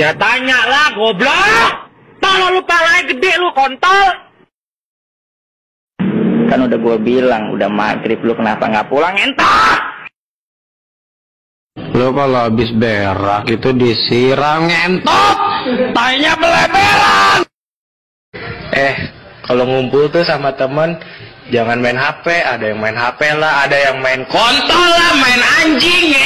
Ya tanya lah, goblok! Tolong lu palanya gede lu, kontol! Kan udah gue bilang, udah maghrib lu kenapa nggak pulang entok? Lo kalau habis berak itu disiram ngentot, tanya beleberan. Eh, kalau ngumpul tuh sama temen, jangan main HP. Ada yang main HP lah, ada yang main kontol lah, main anjing.